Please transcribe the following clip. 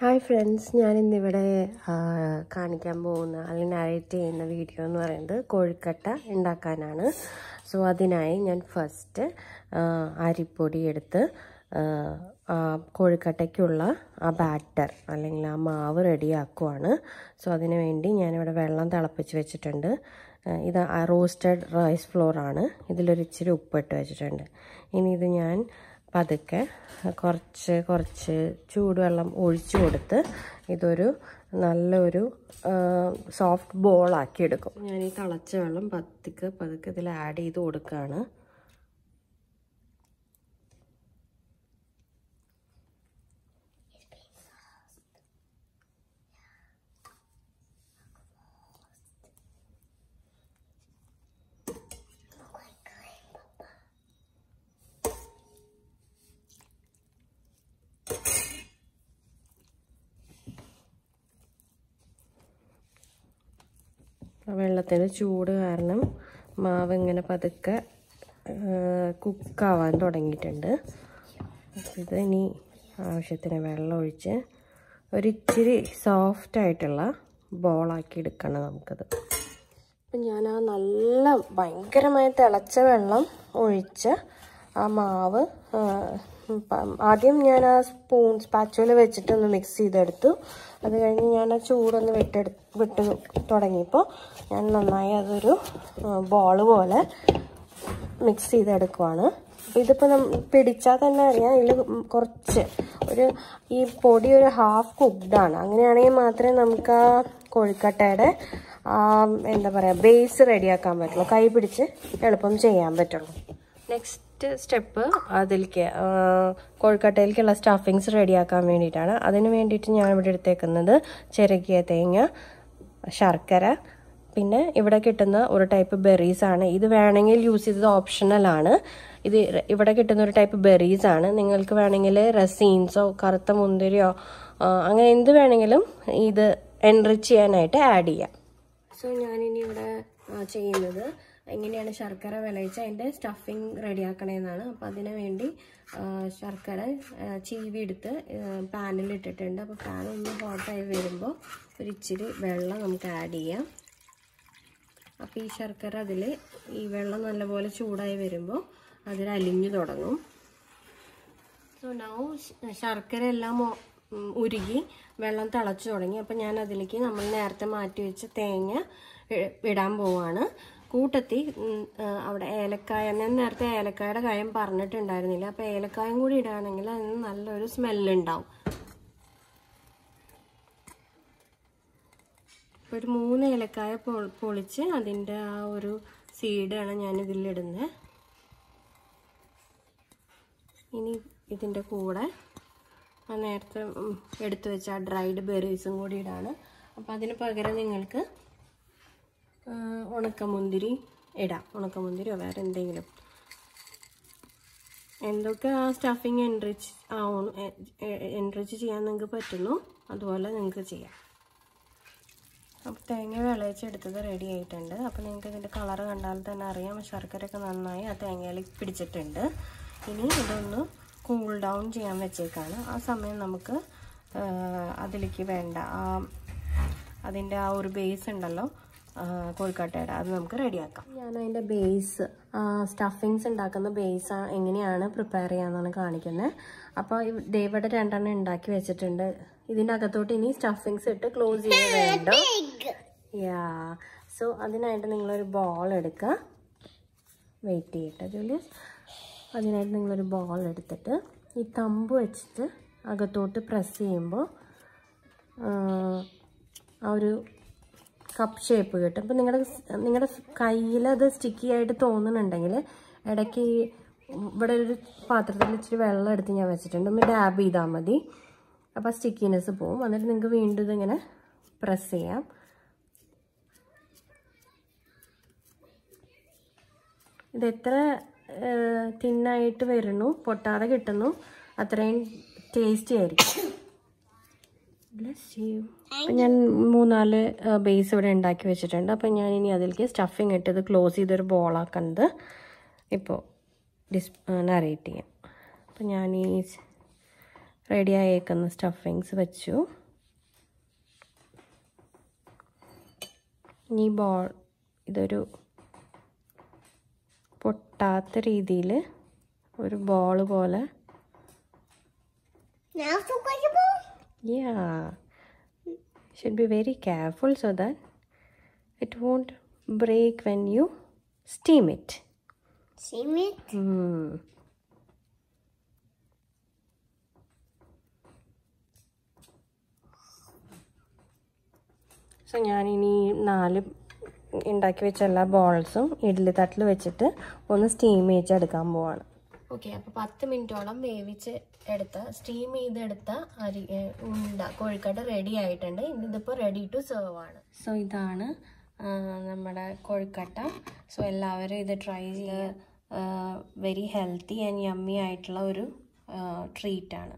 Hi friends ഞാനിന്നിവിടെ കാണിക്കാൻ പോകുന്ന അല്ലെങ്കിൽ നാരേറ്റ് ചെയ്യുന്ന വീഡിയോ എന്ന് പറയുന്നത് കോഴിക്കട്ട ഉണ്ടാക്കാനാണ്. സോ അതിനായി ഞാൻ ഫസ്റ്റ് അരിപ്പൊടി എടുത്ത് കോഴിക്കട്ടയ്ക്കുള്ള ആ ബാറ്റർ അല്ലെങ്കിൽ ആ മാവ് റെഡിയാക്കുവാണ്. സോ അതിന് വേണ്ടി ഞാനിവിടെ വെള്ളം തിളപ്പിച്ച് വെച്ചിട്ടുണ്ട്. ഇത് റോസ്റ്റഡ് റൈസ് ഫ്ലോറാണ് ഇതിലൊരിച്ചിരി ഉപ്പിട്ട് വെച്ചിട്ടുണ്ട്. ഇനി ഇത് ഞാൻ പതുക്കെ കുറച്ച് കുറച്ച് ചൂടുവെള്ളം ഒഴിച്ചു കൊടുത്ത് ഇതൊരു നല്ലൊരു സോഫ്റ്റ് ബോളാക്കി എടുക്കും ഞാൻ ഈ തിളച്ച വെള്ളം പതുക്കെ പതുക്കെ ഇതിൽ ആഡ് ചെയ്ത് കൊടുക്കുകയാണ്. വെള്ളത്തിന് ചൂട് കാരണം മാവ് ഇങ്ങനെ പതുക്കെ കുക്കാവാൻ തുടങ്ങിയിട്ടുണ്ട്. ഇത് ഇനി ആവശ്യത്തിന് വെള്ളം ഒഴിച്ച് ഒരിച്ചിരി സോഫ്റ്റ് ആയിട്ടുള്ള ബോളാക്കി എടുക്കണം നമുക്കത്. അപ്പം ഞാൻ ആ നല്ല ഭയങ്കരമായി തിളച്ച വെള്ളം ഒഴിച്ച് ആ മാവ് ആദ്യം ഞാൻ ആ സ്പൂൺ സ്പാച്ചുവൽ വെച്ചിട്ടൊന്ന് മിക്സ് ചെയ്തെടുത്തു. അത് കഴിഞ്ഞ് ഞാൻ ആ ചൂടൊന്ന് വിട്ടെടു വിട്ട് തുടങ്ങിയപ്പോൾ ഞാൻ നന്നായി അതൊരു ബോൾ പോലെ മിക്സ് ചെയ്തെടുക്കുവാണ്. ഇതിപ്പോൾ നമ്മൾ പിടിച്ചാൽ തന്നെ അറിയാം ഇതിൽ കുറച്ച് ഒരു ഈ പൊടി ഒരു ഹാഫ് കുക്ക്ഡാണ് അങ്ങനെയാണെങ്കിൽ മാത്രമേ നമുക്ക് ആ കോഴിക്കട്ടയുടെ എന്താ പറയുക ബേസ് റെഡിയാക്കാൻ പറ്റുള്ളൂ. കൈ പിടിച്ച് എളുപ്പം ചെയ്യാൻ പറ്റുള്ളൂ. നെക്സ്റ്റ് സ്റ്റെപ്പ് അതിലേക്ക് കോഴിക്കട്ടയിലേക്കുള്ള സ്റ്റാഫിങ്സ് റെഡിയാക്കാൻ വേണ്ടിയിട്ടാണ്. അതിന് വേണ്ടിയിട്ട് ഞാൻ ഇവിടെ എടുത്തേക്കുന്നത് ചിരകിയ തേങ്ങ ശർക്കര പിന്നെ ഇവിടെ കിട്ടുന്ന ഒരു ടൈപ്പ് ബെറീസ് ആണ്. ഇത് വേണമെങ്കിൽ യൂസ് ചെയ്തത് ഓപ്ഷണൽ ആണ്. ഇത് ഇവിടെ കിട്ടുന്ന ഒരു ടൈപ്പ് ബെറീസ് ആണ്. നിങ്ങൾക്ക് വേണമെങ്കിൽ റസീൻസോ കറുത്ത മുന്തിരിയോ അങ്ങനെ എന്ത് വേണമെങ്കിലും ഇത് എൻറിച്ച് ചെയ്യാനായിട്ട് ആഡ് ചെയ്യാം. സോ ഞാനിനി ഇവിടെ ചെയ്യുന്നത് എങ്ങനെയാണ് ശർക്കര വിളയിച്ച് അതിന്റെ സ്റ്റഫിങ് റെഡിയാക്കണേന്നാണ്. അപ്പോൾ അതിന് വേണ്ടി ശർക്കര ചീവി എടുത്ത് പാനിൽ ഇട്ടിട്ടുണ്ട്. അപ്പോൾ പാൻ ഒന്ന് ഹോട്ടായി വരുമ്പോൾ ഒരു ഇച്ചിരി വെള്ളം നമുക്ക് ആഡ് ചെയ്യാം. അപ്പോൾ ഈ ശർക്കര അതിൽ ഈ വെള്ളം നല്ലപോലെ ചൂടായി വരുമ്പോൾ അതിൽ അലിഞ്ഞു തുടങ്ങും. സോ നൗ ശർക്കര എല്ലാം ഉരുകി വെള്ളം തിളച്ചു തുടങ്ങി. അപ്പോൾ ഞാൻ അതിലേക്ക് നമ്മൾ നേരത്തെ മാറ്റി വെച്ച തേങ്ങ ഇടാൻ പോവാണ്. കൂട്ടത്തി അവിടെ ഏലക്കായ ഞാൻ നേരത്തെ ഏലക്കായുടെ കാര്യം പറഞ്ഞിട്ടുണ്ടായിരുന്നില്ല. അപ്പം ഏലക്കായും കൂടി ഇടുകയാണെങ്കിൽ അതിന് നല്ലൊരു സ്മെല്ലുണ്ടാവും. ഒരു മൂന്ന് ഏലക്കായ പൊളിച്ച് അതിന്റെ ആ ഒരു സീഡാണ് ഞാൻ ഇതിലിടുന്നത് ഇനി ഇതിന്റെ കൂടെ നേരത്തെ എടുത്തു വെച്ച ഡ്രൈഡ് ബെറീസും കൂടി ഇടാണ്. അപ്പോൾ അതിന് പകരം നിങ്ങൾക്ക് ഉണക്കമുന്തിരി ഇടാം. ഉണക്കമുന്തിരിയോ വേറെ എന്തെങ്കിലും. എന്തൊക്കെ ആ സ്റ്റഫിങ് എൻറിച്ച് ആവും എൻറിച്ച് ചെയ്യാൻ നിങ്ങൾക്ക് പറ്റുന്നു അതുപോലെ നിങ്ങൾക്ക് ചെയ്യാം. അപ്പോൾ തേങ്ങ വിളയിച്ചെടുത്തത് റെഡി ആയിട്ടുണ്ട്. അപ്പോൾ നിങ്ങൾക്ക് ഇതിന്റെ കളർ കണ്ടാൽ തന്നെ അറിയാം. ശർക്കരയൊക്കെ നന്നായി ആ തേങ്ങയിൽ പിടിച്ചിട്ടുണ്ട്. ഇനി ഇതൊന്ന് കൂൾ ഡൗൺ ചെയ്യാൻ വെച്ചേക്കാണ്. ആ സമയം നമുക്ക് അതിലേക്ക് വേണ്ട. ആ അതിന്റെ ആ ഒരു ബേസ് ഉണ്ടല്ലോ കോഴിക്കട്ടയുടെ അത് നമുക്ക് റെഡിയാക്കാം. ഞാൻ അതിന്റെ ബേസ് സ്റ്റഫിങ്സ് ഉണ്ടാക്കുന്ന ബേസ് എങ്ങനെയാണ് പ്രിപ്പയർ ചെയ്യാമെന്നാണ് കാണിക്കുന്നത് അപ്പോൾ ഇവിടെ രണ്ടെണ്ണം ഉണ്ടാക്കി വെച്ചിട്ടുണ്ട്. ഇതിന്റെ അകത്തോട്ട് ഇനി സ്റ്റഫിങ്സ് ഇട്ട് ക്ലോസ് ചെയ്യാൻ വേണ്ട. യാ സോ അതിനായിട്ട് നിങ്ങളൊരു ബോൾ എടുക്കുക വെയിറ്റ് ചെയ്യട്ടെ ജൂലിയസ് അതിനായിട്ട് നിങ്ങളൊരു ബോൾ എടുത്തിട്ട് ഈ തമ്പ് വെച്ചിട്ട് അകത്തോട്ട് പ്രസ് ചെയ്യുമ്പോൾ ആ ഒരു കപ്പ് ഷേപ്പ് കിട്ടും. അപ്പം നിങ്ങളുടെ നിങ്ങളുടെ കയ്യിൽ അത് സ്റ്റിക്കി ആയിട്ട് തോന്നുന്നുണ്ടെങ്കിൽ ഇടയ്ക്ക് ഇവിടെ ഒരു പാത്രത്തിൽ ഇച്ചിരി വെള്ളം എടുത്ത് ഞാൻ വെച്ചിട്ടുണ്ട്. ഒന്ന് ഡാബ് ചെയ്താൽ മതി. അപ്പോൾ സ്റ്റിക്കിനെസ് പോവും. എന്നിട്ട് നിങ്ങൾക്ക് വീണ്ടും ഇതിങ്ങനെ പ്രസ് ചെയ്യാം. ഇത് എത്ര തിന്നായിട്ട് വരുന്നു പൊട്ടാതെ കിട്ടുന്നു അത്രയും ടേസ്റ്റി ആയിരിക്കും. ബ്ലസ് യു അപ്പം ഞാൻ മൂന്നാൽ ബേസ് ഇവിടെ ഉണ്ടാക്കി വെച്ചിട്ടുണ്ട്. അപ്പം ഞാൻ ഇനി അതിലേക്ക് സ്റ്റഫിങ് ഇട്ട് ഇത് ക്ലോസ് ചെയ്തൊരു ബോളാക്കുന്നത് ഇപ്പോൾ ഡിസ് നറേറ്റ് ചെയ്യാം. അപ്പം ഞാൻ ഈ റെഡി ആയേക്കുന്ന സ്റ്റഫിങ്സ് വെച്ചു. ഈ ബോൾ ഇതൊരു പൊട്ടാത്ത രീതിയിൽ ഒരു ബോൾ പോലെ. Yeah, should be very careful so that it won't break when you steam it. steam it Hmm. So ഞാനിനി നാല് ഉണ്ടാക്കി വെച്ച എല്ലാ ബോൾസും ഇഡ്ഡലി തട്ടിൽ വെച്ചിട്ട് ഒന്ന് സ്റ്റീം ചെയ്തെടുക്കാൻ പോവാണ് ഓക്കെ അപ്പോൾ പത്ത് മിനിറ്റോളം വേവിച്ച് എടുത്ത സ്റ്റീം ചെയ്തെടുത്ത അരി ഉണ്ട കോഴിക്കട്ട റെഡി ആയിട്ടുണ്ട്. ഇനി ഇതിപ്പോൾ റെഡി ടു സെർവ് ആണ്. സോ ഇതാണ് നമ്മുടെ കോഴിക്കട്ട. സോ എല്ലാവരും ഇത് ട്രൈ ചെയ്യുക വെരി ഹെൽത്തി ആൻഡ് യമ്മി ആയിട്ടുള്ള ഒരു ട്രീറ്റാണ്